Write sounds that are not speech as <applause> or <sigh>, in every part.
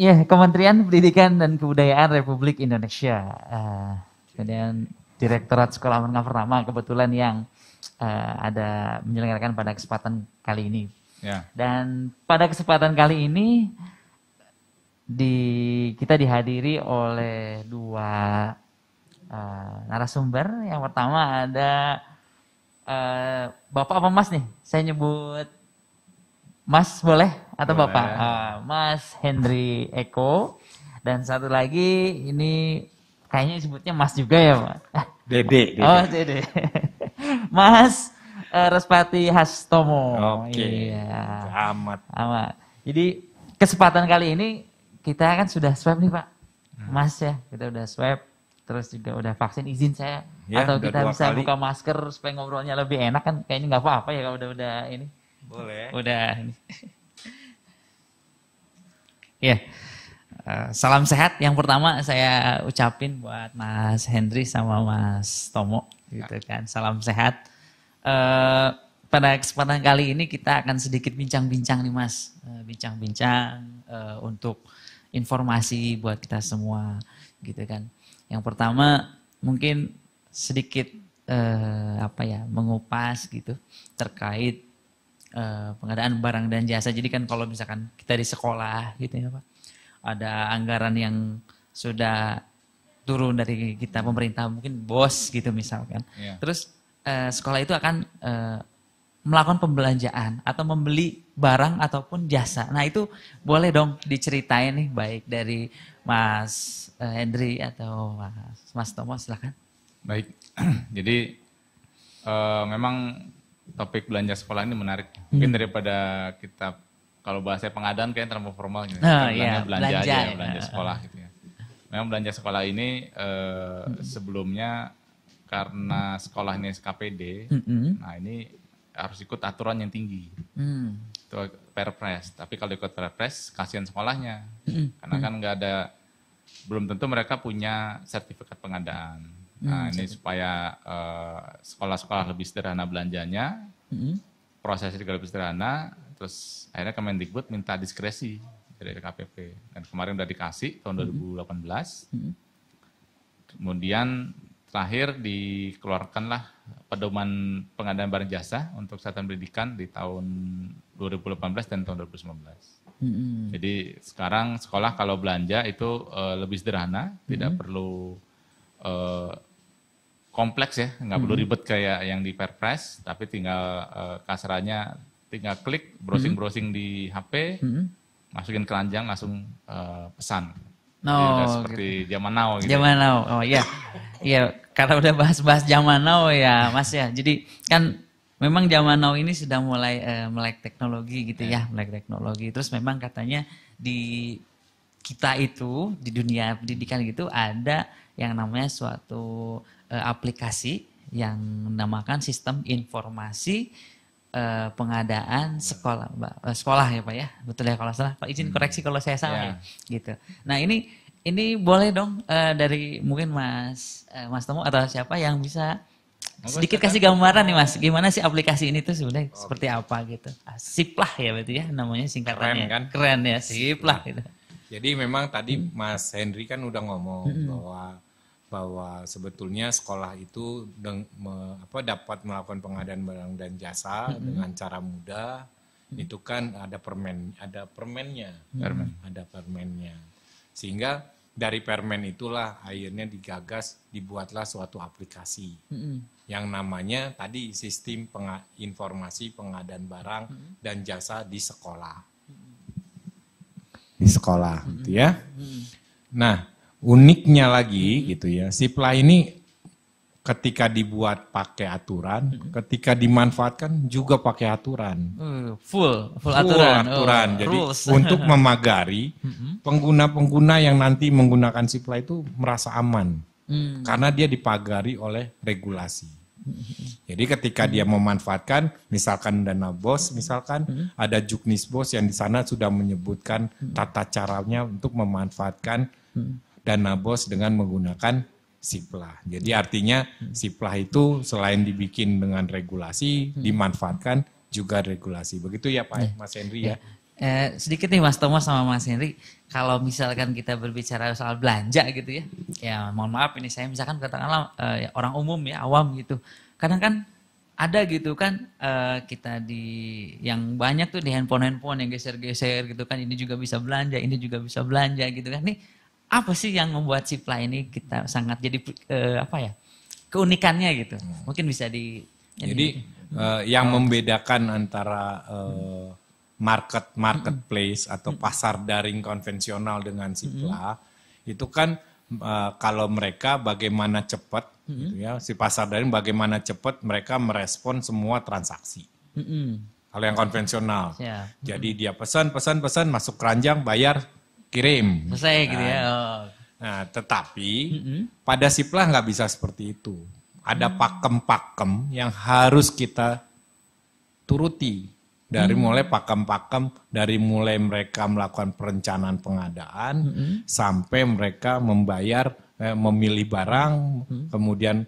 Iya, Kementerian Pendidikan dan Kebudayaan Republik Indonesia. Uh, kemudian Direktorat Sekolah Menengah Pertama kebetulan yang uh, ada menyelenggarakan pada kesempatan kali ini. Ya. Dan pada kesempatan kali ini di kita dihadiri oleh dua uh, narasumber. Yang pertama ada uh, Bapak apa Mas nih? Saya nyebut Mas boleh atau boleh. Bapak? Uh, Mas Henry Eko dan satu lagi ini kayaknya disebutnya Mas juga ya Pak? Dede. Dede. Oh Dede. <laughs> mas uh, Respati Hastomo. Oke. Okay. Iya. Amat. Amat. Jadi kesempatan kali ini kita kan sudah swab nih Pak. Hmm. Mas ya, kita udah swab terus juga udah vaksin izin saya ya, atau kita bisa kali. buka masker supaya ngobrolnya lebih enak kan kayaknya nggak apa-apa ya kalau udah udah ini boleh. Udah. ya. Uh, salam sehat. Yang pertama saya ucapin buat Mas Hendri sama Mas Tomo gitu kan. Salam sehat. Uh, pada kesempatan kali ini kita akan sedikit bincang-bincang nih Mas. Eh, bincang-bincang uh, untuk informasi buat kita semua gitu kan. Yang pertama mungkin sedikit apa ya mengupas gitu terkait uh, pengadaan barang dan jasa. Jadi kan kalau misalkan kita di sekolah gitu ya Pak, ada anggaran yang sudah turun dari kita pemerintah mungkin bos gitu misalkan. Yeah. Terus uh, sekolah itu akan uh, melakukan pembelanjaan atau membeli barang ataupun jasa. Nah itu boleh dong diceritain nih baik dari Mas uh, Hendri atau Mas, Mas Tomo silahkan. Baik, <clears throat> jadi uh, memang topik belanja sekolah ini menarik. Mungkin hmm. daripada kita kalau bahasa pengadaan kayak terlalu formal gitu. Oh, iya, belanja, belanja aja ya, belanja sekolah gitu ya. Memang belanja sekolah ini eh, hmm. sebelumnya karena sekolah ini SKPD, hmm. nah ini harus ikut aturan yang tinggi. Hmm. Itu Perpres. Tapi kalau ikut Perpres, kasihan sekolahnya. Hmm. Karena kan nggak ada, belum tentu mereka punya sertifikat pengadaan. Nah, hmm, ini supaya uh, sekolah-sekolah lebih sederhana belanjanya, hmm. prosesnya juga lebih sederhana, terus akhirnya Kemendikbud minta diskresi dari KPP. Dan kemarin udah dikasih tahun hmm. 2018. Hmm. Kemudian terakhir dikeluarkanlah pedoman pengadaan barang jasa untuk kesehatan pendidikan di tahun 2018 dan tahun 2019. Hmm. Jadi sekarang sekolah kalau belanja itu uh, lebih sederhana, hmm. tidak perlu uh, kompleks ya, nggak hmm. perlu ribet kayak yang di Perpres, tapi tinggal uh, kasarannya tinggal klik browsing-browsing di HP, hmm. masukin keranjang langsung uh, pesan. No, Jadi seperti gitu. zaman now gitu. Zaman now, oh iya, iya karena udah bahas-bahas zaman now ya Mas ya. Jadi kan memang zaman now ini sudah mulai uh, melek teknologi gitu yeah. ya, melek teknologi. Terus memang katanya di kita itu di dunia pendidikan gitu ada yang namanya suatu uh, aplikasi yang namakan sistem informasi uh, pengadaan sekolah uh, sekolah ya pak ya? Betul ya kalau salah. Pak izin hmm. koreksi kalau saya salah yeah. ya? Gitu. Nah ini ini boleh dong uh, dari mungkin mas uh, mas Tomo atau siapa yang bisa sedikit kasih gambaran nih mas. Gimana sih aplikasi ini tuh sebenarnya? Okay. seperti apa gitu? Ah, siplah ya berarti ya namanya singkatannya. Keren kan? Keren ya siplah gitu. Jadi memang tadi hmm. Mas Henry kan udah ngomong hmm. bahwa bahwa sebetulnya sekolah itu deng, me, apa, dapat melakukan pengadaan barang dan jasa mm-hmm. dengan cara mudah mm-hmm. itu kan ada permen ada permennya mm-hmm. ada permennya sehingga dari permen itulah akhirnya digagas dibuatlah suatu aplikasi mm-hmm. yang namanya tadi sistem penga, informasi pengadaan barang mm-hmm. dan jasa di sekolah di sekolah mm-hmm. gitu ya mm-hmm. nah uniknya lagi gitu ya, Sipla ini ketika dibuat pakai aturan, hmm. ketika dimanfaatkan juga pakai aturan. Uh, full, full, full aturan. aturan. Oh, Jadi rules. untuk <laughs> memagari pengguna-pengguna yang nanti menggunakan Sipla itu merasa aman. Hmm. Karena dia dipagari oleh regulasi. Jadi ketika dia memanfaatkan, misalkan dana bos, misalkan hmm. ada juknis bos yang di sana sudah menyebutkan tata caranya untuk memanfaatkan dana bos dengan menggunakan siplah. Jadi artinya siplah itu selain dibikin dengan regulasi, hmm. dimanfaatkan juga regulasi. Begitu ya Pak ya. Mas Henry ya. Eh, sedikit nih Mas Thomas sama Mas Henry, kalau misalkan kita berbicara soal belanja gitu ya, ya mohon maaf ini saya misalkan katakanlah eh, orang umum ya awam gitu, kadang kan ada gitu kan eh, kita di yang banyak tuh di handphone-handphone yang geser-geser gitu kan, ini juga bisa belanja, ini juga bisa belanja gitu kan. Ini apa sih yang membuat Cipla ini kita sangat jadi eh, apa ya keunikannya gitu? Mungkin bisa di Jadi eh, yang membedakan antara eh, market marketplace atau pasar daring konvensional dengan Sipla itu kan eh, kalau mereka bagaimana cepat gitu ya si pasar daring bagaimana cepat mereka merespon semua transaksi. Mm-mm. Kalau yang konvensional. Siap. Jadi dia pesan pesan pesan masuk keranjang bayar kirim. Selesai gitu ya. Oh. Nah, tetapi pada Siplah nggak bisa seperti itu. Ada pakem-pakem yang harus kita turuti. Dari mulai pakem-pakem, dari mulai mereka melakukan perencanaan pengadaan, sampai mereka membayar, eh, memilih barang, kemudian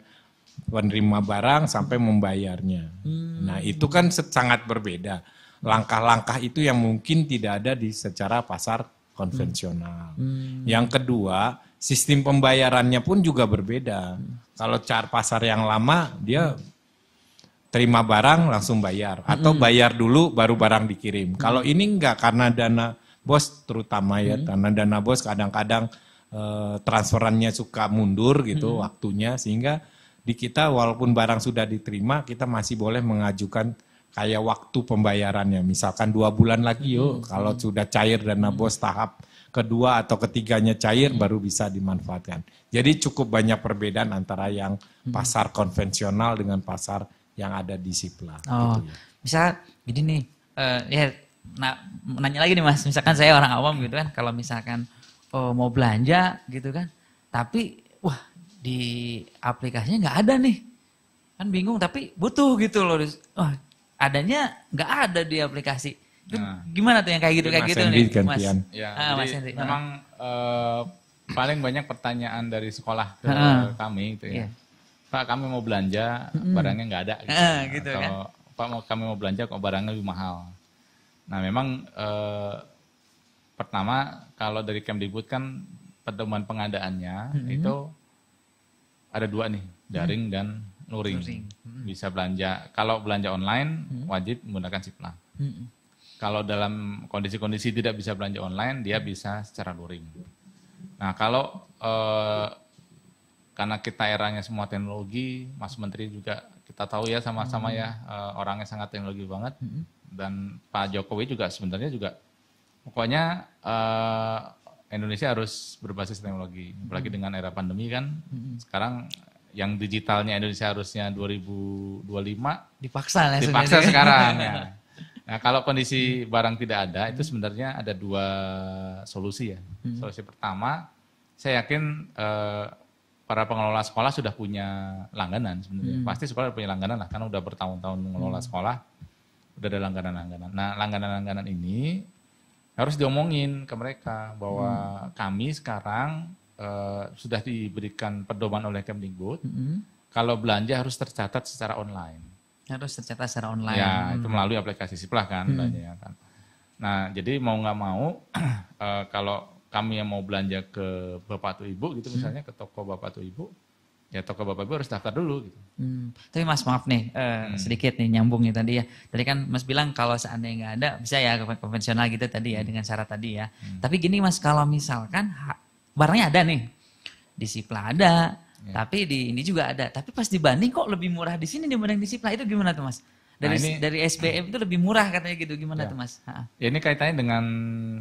penerima barang sampai membayarnya. Nah itu kan sangat berbeda. Langkah-langkah itu yang mungkin tidak ada di secara pasar konvensional. Yang kedua, sistem pembayarannya pun juga berbeda. Kalau cara pasar yang lama dia terima barang langsung bayar. Atau bayar dulu baru barang dikirim. Kalau ini enggak karena dana bos terutama ya karena dana bos kadang-kadang eh, transferannya suka mundur gitu waktunya. Sehingga di kita walaupun barang sudah diterima kita masih boleh mengajukan kayak waktu pembayarannya. Misalkan dua bulan lagi yuk kalau sudah cair dana bos tahap kedua atau ketiganya cair baru bisa dimanfaatkan. Jadi cukup banyak perbedaan antara yang pasar konvensional dengan pasar yang ada di Sipla. Oh, gitu ya. misal gini nih, eh, ya, nah, nanya lagi nih mas, misalkan saya orang awam gitu kan, kalau misalkan oh, mau belanja gitu kan, tapi wah di aplikasinya nggak ada nih, kan bingung tapi butuh gitu loh, wah adanya nggak ada di aplikasi. Itu Nah. Gimana tuh yang kayak gitu kayak gitu Henry nih, gantian. mas? Ya, Ah, Mas Henry. memang eh, paling banyak pertanyaan dari sekolah ke Ah. kami gitu Iya. ya. Pak kami mau belanja barangnya nggak ada gitu. Ah, gitu Atau kan. Pak mau kami mau belanja kok barangnya lebih mahal. Nah memang eh, pertama kalau dari Kemdikbud kan pedoman pengadaannya itu ada dua nih daring dan luring. Luring. Bisa belanja kalau belanja online wajib menggunakan Sipla. Mm-mm. Kalau dalam kondisi-kondisi tidak bisa belanja online, dia bisa secara luring. Nah, kalau eh, karena kita eranya semua teknologi, Mas Menteri juga kita tahu ya sama-sama ya eh, orangnya sangat teknologi banget, dan Pak Jokowi juga sebenarnya juga pokoknya eh, Indonesia harus berbasis teknologi, apalagi dengan era pandemi kan. Sekarang yang digitalnya Indonesia harusnya 2025 Dipaksa langsung dipaksa <laughs> sekarang ya. Nah kalau kondisi barang tidak ada itu sebenarnya ada dua solusi ya. Solusi pertama saya yakin eh, para pengelola sekolah sudah punya langganan sebenarnya. Pasti sekolah punya langganan lah karena udah bertahun-tahun mengelola sekolah udah ada langganan-langganan. Nah langganan-langganan ini harus diomongin ke mereka bahwa kami sekarang eh, sudah diberikan pedoman oleh Kemdikbud Mm-mm. kalau belanja harus tercatat secara online. Harus tercatat secara online. Ya, itu melalui aplikasi Siplah kan, belanjanya kan. Nah, jadi mau nggak mau, <clears throat> eh, kalau kami yang mau belanja ke bapak atau ibu gitu misalnya ke toko bapak atau ibu, ya toko bapak ibu harus daftar dulu gitu. Hmm. Tapi Mas maaf nih, eh, sedikit nih nyambung nih tadi ya. Tadi kan Mas bilang kalau seandainya nggak ada, bisa ya konvensional gitu tadi ya dengan syarat tadi ya. Tapi gini Mas, kalau misalkan barangnya ada nih, di Sipla ada, tapi di ini juga ada. Tapi pas dibanding kok lebih murah di sini dibanding di Sipla itu gimana tuh Mas? Dari Nah, ini- dari SBM itu lebih murah katanya gitu, gimana Ya. tuh Mas? Ya ini kaitannya dengan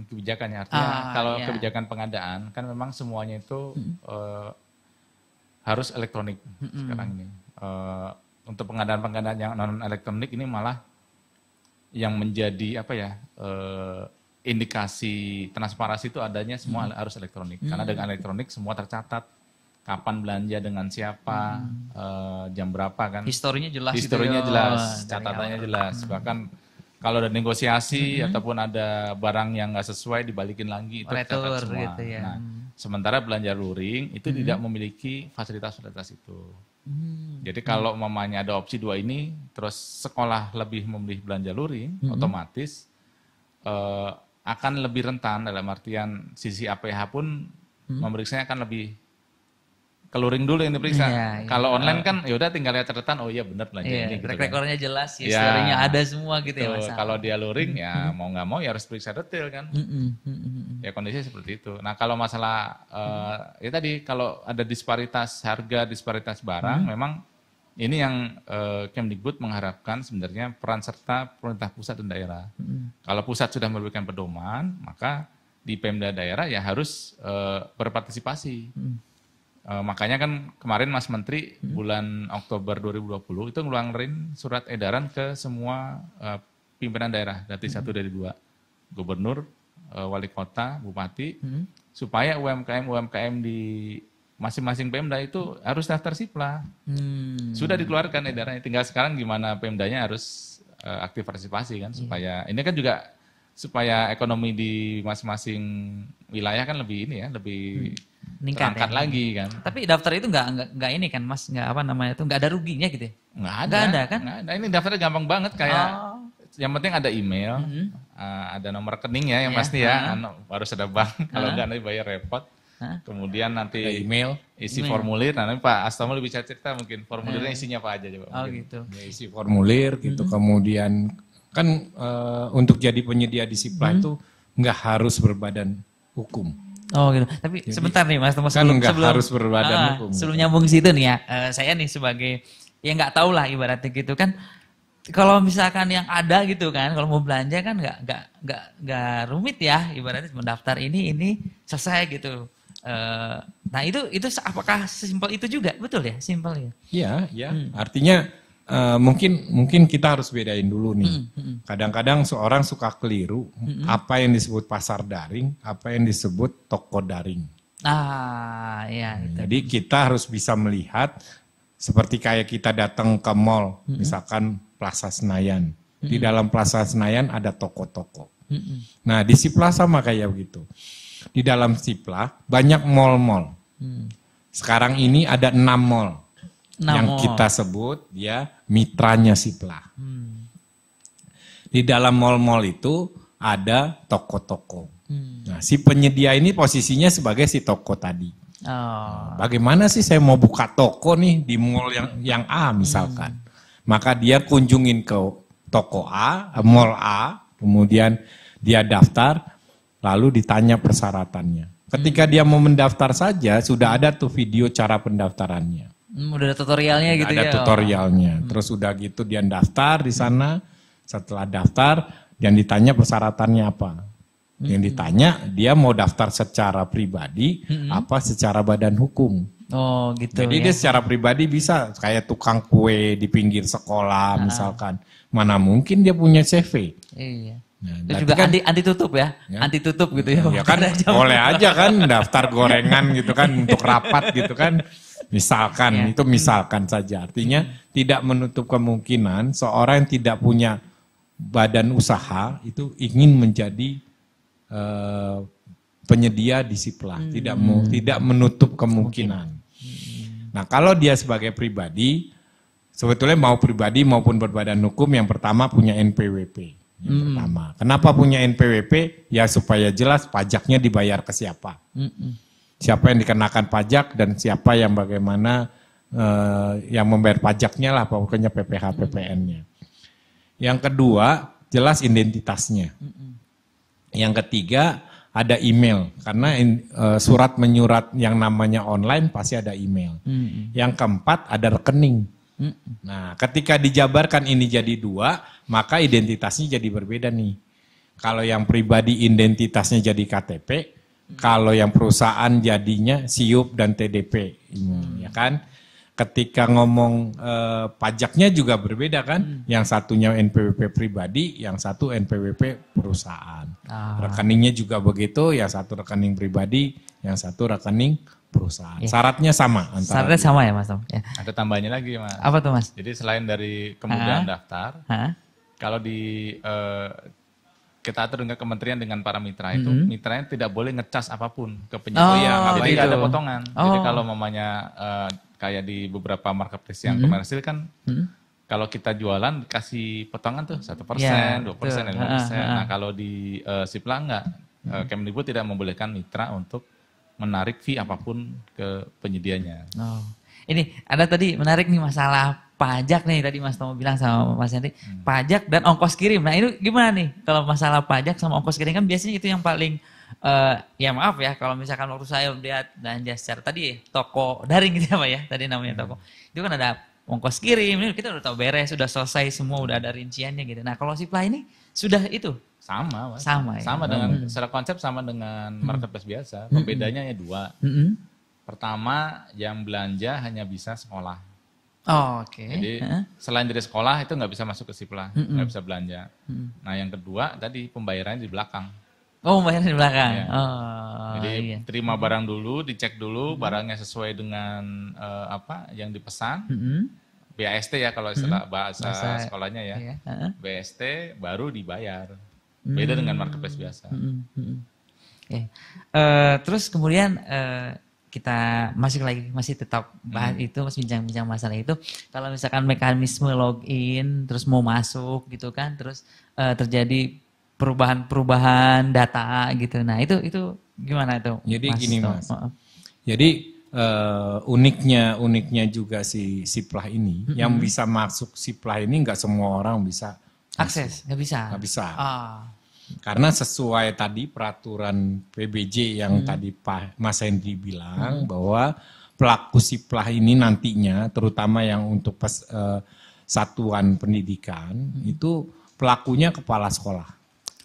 kebijakannya. Artinya Ah, kalau iya. kebijakan pengadaan kan memang semuanya itu eh, harus elektronik sekarang ini. Eh, untuk pengadaan-pengadaan yang non elektronik ini malah yang menjadi apa ya eh, indikasi transparansi itu adanya semua harus elektronik. Karena dengan elektronik semua tercatat kapan belanja dengan siapa, eh, jam berapa kan. Historinya jelas gitu Historinya ya. jelas, Dari catatannya jelas. Bahkan kalau ada negosiasi ataupun ada barang yang nggak sesuai dibalikin lagi itu tercatat semua. gitu ya. Nah, sementara belanja luring itu tidak memiliki fasilitas-fasilitas itu. Hmm. Jadi kalau mamanya ada opsi dua ini, terus sekolah lebih memilih belanja luring, otomatis eh, akan lebih rentan dalam artian sisi APH pun Hmm. memeriksanya akan lebih keluring dulu yang diperiksa. Iya, iya. Kalau online kan ya udah tinggal lihat catatan, oh iya benar belanja Iya, ini gitu track kan. jelas, Iya. historinya ada semua gitu ya Mas. kalau dia luring Hmm. ya mau nggak mau ya harus periksa detail kan. Mm-mm, mm-mm. Ya kondisinya seperti itu. Nah kalau masalah eh, ya tadi kalau ada disparitas harga, disparitas barang, Hmm. memang ini yang eh, Kemdikbud mengharapkan sebenarnya peran serta pemerintah pusat dan daerah. Hmm. Kalau pusat sudah memberikan pedoman, maka di Pemda daerah ya harus eh, berpartisipasi. Hmm. Eh, makanya kan kemarin Mas Menteri bulan Oktober 2020 itu ngeluarin surat edaran ke semua eh, pimpinan daerah, dari satu dari dua, gubernur, eh, wali kota, bupati, Hmm. supaya UMKM UMKM di masing-masing Pemda itu harus daftar sipla. Hmm. Sudah dikeluarkan edarannya, tinggal sekarang gimana Pemdanya harus eh, aktif partisipasi kan supaya ini kan juga supaya ekonomi di masing-masing wilayah kan lebih ini ya, lebih Meningkat terangkat ya. lagi kan. Tapi daftar itu nggak nggak ini kan Mas, nggak apa namanya itu nggak ada ruginya gitu. ya? Nggak ada. Nggak ada, kan? Nggak ada. Ini daftarnya gampang banget kayak Oh. yang penting ada email, eh, ada nomor rekening ya yang Iya, pasti ya, anu, harus ada bank. Kalau Ah. nggak nanti bayar repot. Hah? Kemudian nanti Ada email, isi Email. formulir. Nah, nanti Pak Astomo lebih bisa cerita mungkin formulirnya isinya apa aja coba. Oh mungkin. gitu. ya isi formulir gitu. Kemudian kan eh, untuk jadi penyedia di Sipla itu nggak harus berbadan hukum. Oh gitu. Tapi sebentar nih Mas, Tomo, kan sebelum, nggak sebelum harus berbadan Ah, hukum. Sebelum nyambung situ nih ya, eh, saya nih sebagai ya nggak tahu lah ibaratnya gitu kan. Kalau misalkan yang ada gitu kan, kalau mau belanja kan nggak nggak nggak nggak rumit ya, ibaratnya mendaftar ini ini selesai gitu. Eh, nah itu itu apakah sesimpel itu juga betul ya, simpel ya? Iya, ya. Hmm. Artinya eh, mungkin mungkin kita harus bedain dulu nih. Hmm, Kadang-kadang seorang suka keliru apa yang disebut pasar daring, apa yang disebut toko daring. Ah, ya itu. Jadi kita harus bisa melihat seperti kayak kita datang ke mall, misalkan Plaza Senayan. Di dalam Plaza Senayan ada toko-toko. Mm-mm. Nah, di Sipla sama kayak begitu. Di dalam Sipla banyak mall-mall. Hmm. Sekarang ini ada enam mall yang mall. kita sebut ya mitranya Sipla. Hmm. Di dalam mall-mall itu ada toko-toko. Hmm. Nah, si penyedia ini posisinya sebagai si toko tadi. Oh. Bagaimana sih saya mau buka toko nih di mall yang yang A misalkan. Maka dia kunjungin ke toko A, mall A, kemudian dia daftar, lalu ditanya persyaratannya. Ketika dia mau mendaftar saja, sudah ada tuh video cara pendaftarannya. Hmm, udah ada tutorialnya gitu ada ya. tutorialnya. Terus udah gitu dia daftar di sana. Setelah daftar, yang ditanya persyaratannya apa. Yang ditanya dia mau daftar secara pribadi, apa secara badan hukum. Oh gitu Jadi ya. dia secara pribadi bisa kayak tukang kue di pinggir sekolah misalkan. Mana mungkin dia punya CV. Iya. Terus berarti juga kan- anti anti tutup ya, Ya. anti tutup gitu ya. Ya kan <laughs> boleh aja kan daftar gorengan gitu kan untuk rapat gitu kan. Misalkan Ya. itu misalkan saja. Artinya tidak menutup kemungkinan seorang yang tidak punya badan usaha itu ingin menjadi eh, penyedia di Sipla. Tidak mau tidak menutup kemungkinan. Nah, kalau dia sebagai pribadi sebetulnya mau pribadi maupun berbadan hukum yang pertama punya NPWP. Yang pertama. Kenapa punya NPWP? Ya supaya jelas pajaknya dibayar ke siapa. Mm-mm. Siapa yang dikenakan pajak dan siapa yang bagaimana eh, yang membayar pajaknya lah pokoknya PPH PPN-nya. Yang kedua, jelas identitasnya. Yang ketiga, ada email karena in- eh, surat menyurat yang namanya online pasti ada email. Mm-mm. Yang keempat ada rekening. Mm-mm. Nah, ketika dijabarkan ini jadi dua, maka identitasnya jadi berbeda nih. Kalau yang pribadi identitasnya jadi KTP, kalau yang perusahaan jadinya SIUP dan TDP, Hmm, ya kan? Ketika ngomong eh, pajaknya juga berbeda kan? Yang satunya NPWP pribadi, yang satu NPWP perusahaan. Ah. Rekeningnya juga begitu, yang satu rekening pribadi, yang satu rekening perusahaan. Syaratnya sama antara Syaratnya sama ya Mas Tom? Ya. Ada tambahannya lagi mas. Apa tuh Mas? Jadi selain dari kemudahan daftar, Hah? Kalau di eh, kita atur dengan kementerian dengan para mitra itu, mitranya tidak boleh ngecas apa pun ke penyedia. Oh, Jadi begitu. nggak ada potongan. Jadi Oh. kalau mamanya eh, kayak di beberapa marketplace yang komersil kan, kalau kita jualan kasih potongan tuh satu Ya, persen, dua persen, lima persen. Nah kalau di uh, Sipla enggak, Uh, Kemdikbud tidak membolehkan mitra untuk menarik fee apa pun ke penyedianya. Oh. Ini ada tadi menarik nih masalah pajak nih tadi Mas Tomo bilang sama Mas Henry, Hmm. pajak dan ongkos kirim. Nah, itu gimana nih kalau masalah pajak sama ongkos kirim kan biasanya itu yang paling eh, ya maaf ya kalau misalkan waktu saya lihat belanja secara tadi ya, toko daring gitu ya Pak ya, tadi namanya toko. Itu kan ada ongkos kirim, ini kita udah tahu beres, sudah selesai semua, udah ada rinciannya gitu. Nah, kalau Sipla ini sudah itu. Sama, Mas. Sama ya? Sama dengan secara konsep sama dengan marketplace biasa. Pembedanya ya dua. Mm-mm. Pertama, yang belanja hanya bisa sekolah. Oh, oke. Jadi Heeh. selain dari sekolah itu nggak bisa masuk ke Sipla, nggak bisa belanja. Mm. Nah yang kedua tadi pembayarannya di belakang. Oh, bayar di belakang. Iya. Oh, Jadi iya. terima barang dulu, dicek dulu barangnya sesuai dengan eh, apa yang dipesan. Mm-mm. BAST ya kalau istilah bahasa, Bahasa- sekolahnya ya. Iya, heeh. BST baru dibayar. Beda dengan marketplace biasa. Mm, mm. Oke. Eh, terus kemudian eh, kita masih lagi masih tetap bahas itu masih bincang-bincang masalah itu. Kalau misalkan mekanisme login terus mau masuk gitu kan, terus eh, terjadi perubahan-perubahan data gitu. Nah itu itu gimana itu? Jadi gini, Tom? Mas. Jadi eh, uniknya uniknya juga si Siplah ini yang bisa masuk Siplah ini nggak semua orang bisa Akses nggak bisa. nggak bisa. Ah. Karena sesuai tadi peraturan PBJ yang tadi Pak Mas Hendy bilang bahwa pelaku siplah ini nantinya terutama yang untuk pes- eh, satuan pendidikan itu pelakunya kepala sekolah.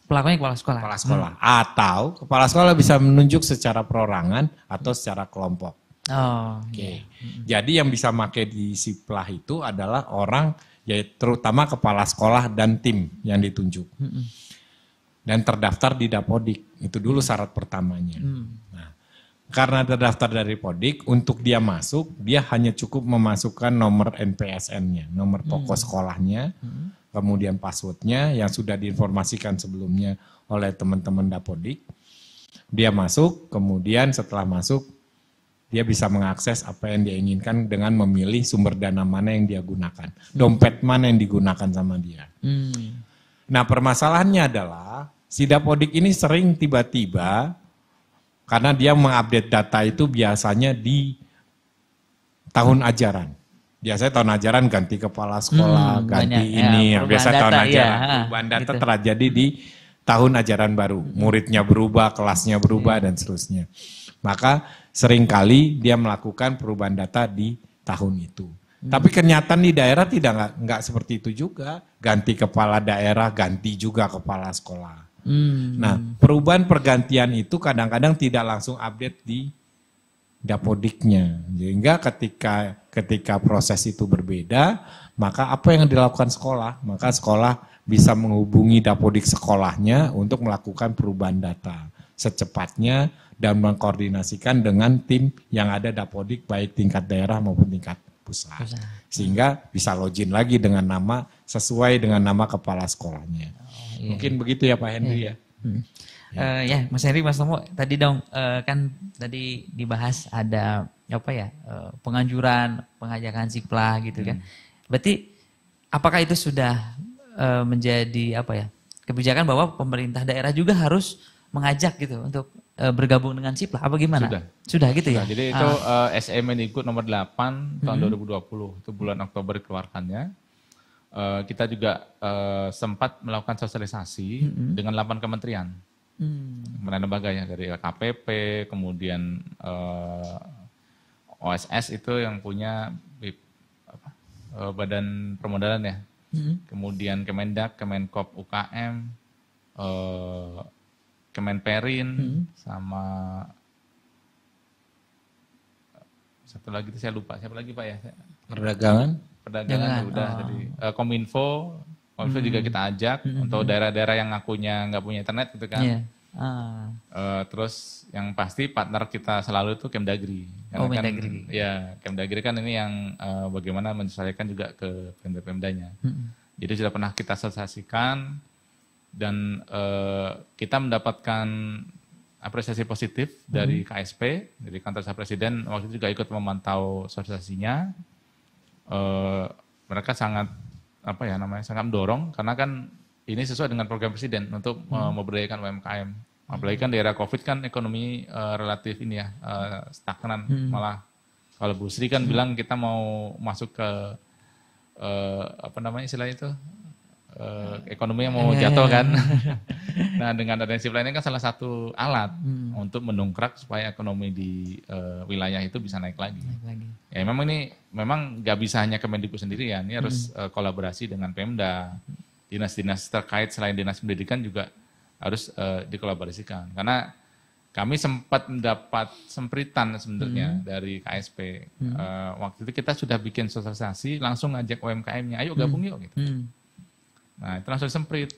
Pelakunya kepala sekolah. Kepala sekolah atau kepala sekolah bisa menunjuk secara perorangan atau secara kelompok. Oh. Oke. Jadi yang bisa pakai di siplah itu adalah orang ya terutama kepala sekolah dan tim yang ditunjuk. Dan terdaftar di Dapodik. Itu dulu syarat pertamanya. Nah, karena terdaftar dari Podik, untuk dia masuk, dia hanya cukup memasukkan nomor NPSN-nya, nomor pokok sekolahnya, kemudian passwordnya yang sudah diinformasikan sebelumnya oleh teman-teman Dapodik. Dia masuk, kemudian setelah masuk, dia bisa mengakses apa yang dia inginkan dengan memilih sumber dana mana yang dia gunakan. Dompet mana yang digunakan sama dia. Hmm. Nah permasalahannya adalah si Dapodik ini sering tiba-tiba karena dia mengupdate data itu biasanya di tahun ajaran. Biasanya tahun ajaran ganti kepala sekolah, Hmm, ganti banyak, ya, ini. perubahan biasa tahun data, iya, ajaran. ha, perubahan data gitu. terjadi di tahun ajaran baru. Muridnya berubah, kelasnya Iya. berubah dan seterusnya. Maka sering kali dia melakukan perubahan data di tahun itu. Hmm. Tapi kenyataan di daerah tidak nggak seperti itu juga. Ganti kepala daerah, ganti juga kepala sekolah. Hmm. Nah, perubahan pergantian itu kadang-kadang tidak langsung update di dapodiknya. Sehingga ketika ketika proses itu berbeda, maka apa yang dilakukan sekolah? Maka sekolah bisa menghubungi dapodik sekolahnya untuk melakukan perubahan data secepatnya dan mengkoordinasikan dengan tim yang ada dapodik baik tingkat daerah maupun tingkat pusat. Pusat. Sehingga bisa login lagi dengan nama sesuai dengan nama kepala sekolahnya. Iya. Mungkin begitu ya Pak Henry ya. Hmm. Eh, ya, Mas Heri, Mas Tomo, tadi dong eh, kan tadi dibahas ada apa ya eh, penganjuran, pengajakan sikpla gitu kan. Berarti apakah itu sudah eh, menjadi apa ya kebijakan bahwa pemerintah daerah juga harus mengajak gitu untuk bergabung dengan sikpla? Apa gimana? Sudah. Sudah gitu ya. Nah, jadi itu eh, SM Mendikbud nomor 8 tahun 2020 itu bulan Oktober dikeluarkannya. Eh, kita juga eh, sempat melakukan sosialisasi dengan 8 kementerian. Hmm. Kementerian lembaga ya dari KPP, kemudian eh, OSS itu yang punya BIP, apa, eh, badan permodalan ya. Hmm. Kemudian Kemendak, Kemenkop UKM, eh, Kemenperin, sama satu lagi itu saya lupa. Siapa lagi Pak ya? Saya- Perdagangan. Perdagangan Jangan, udah oh. tadi Eh, kominfo kominfo juga kita ajak untuk daerah-daerah yang ngakunya nggak punya internet gitu kan Iya. Ah. Eh, terus yang pasti partner kita selalu itu Kemdagri Oh, kan, Mendagri. ya Kemdagri kan ini yang eh, bagaimana menyesuaikan juga ke pemda-pemdanya Mm-mm. jadi sudah pernah kita sosialisasikan dan eh, kita mendapatkan apresiasi positif dari KSP, dari kantor presiden waktu itu juga ikut memantau sosialisasinya. Eh, mereka sangat apa ya namanya sangat mendorong karena kan ini sesuai dengan program presiden untuk hmm. memberdayakan UMKM. Apalagi kan di era COVID kan ekonomi uh, relatif ini ya uh, stagnan hmm. malah kalau Bu Sri kan hmm. bilang kita mau masuk ke uh, apa namanya istilah itu uh, ekonomi yang mau <laughs> yeah, jatuh yeah, kan. <laughs> nah dengan adanya sip ini kan salah satu alat hmm. untuk mendongkrak supaya ekonomi di uh, wilayah itu bisa naik lagi. naik lagi. Ya memang ini memang nggak bisa hanya Kemendikbud sendirian, ini harus hmm. uh, kolaborasi dengan Pemda, dinas-dinas terkait selain dinas pendidikan juga harus uh, dikolaborasikan. Karena kami sempat mendapat sempritan sebenarnya hmm. dari KSP. Hmm. Uh, waktu itu kita sudah bikin sosialisasi, langsung ngajak UMKM-nya, ayo gabung hmm. yuk gitu. Hmm. Nah itu langsung semprit.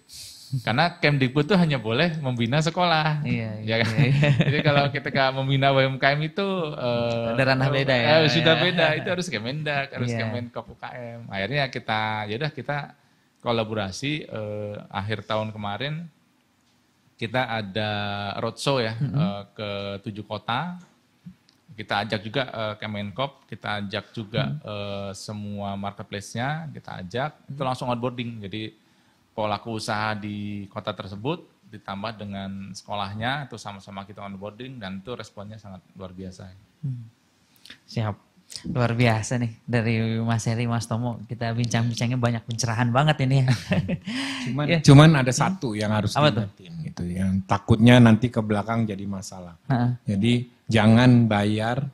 Karena Kemdikbud itu hanya boleh membina sekolah. Iya, <laughs> iya, ya kan? iya, iya. <laughs> Jadi kalau kita membina UMKM itu uh, ada ranah beda ya. Uh, sudah ya. beda, itu harus Kemendak, <laughs> harus yeah. Kemenkop UKM. Akhirnya kita ya udah kita kolaborasi uh, akhir tahun kemarin kita ada roadshow ya mm -hmm. uh, ke tujuh kota. Kita ajak juga uh, Kemenkop, kita ajak juga mm -hmm. uh, semua marketplace-nya, kita ajak mm -hmm. itu langsung onboarding. Jadi pelaku usaha di kota tersebut ditambah dengan sekolahnya itu sama-sama kita onboarding dan itu responnya sangat luar biasa. Hmm. Siap. Luar biasa nih dari Mas Heri, Mas Tomo. Kita bincang-bincangnya banyak pencerahan banget ini. Ya. <laughs> cuman, ya. cuman ada satu yang harus diingetin gitu. Yang takutnya nanti ke belakang jadi masalah. Ha -ha. Jadi jangan bayar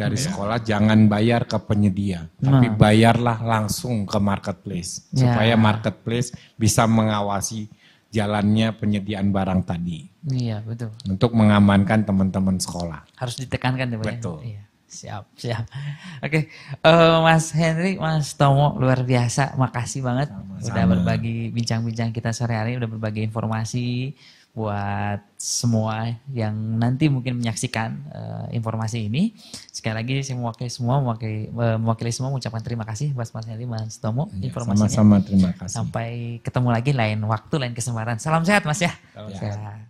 dari ya. sekolah jangan bayar ke penyedia, nah. tapi bayarlah langsung ke marketplace ya. supaya marketplace bisa mengawasi jalannya penyediaan barang tadi. Iya betul. Untuk mengamankan teman-teman sekolah. Harus ditekankan ya. Betul. Iya. Siap, siap. Oke, uh, Mas Henry, Mas Tomo, luar biasa. Makasih banget Sama-sama. udah berbagi bincang-bincang kita sore hari, udah berbagi informasi buat semua yang nanti mungkin menyaksikan uh, informasi ini. Sekali lagi saya mewakili semua, mewakili, uh, mewakili semua mengucapkan terima kasih Mas Mas Heri, Mas Tomo ya, informasinya. Sama-sama terima kasih. Sampai ketemu lagi lain waktu, lain kesempatan. Salam sehat Mas ya. Salam sehat.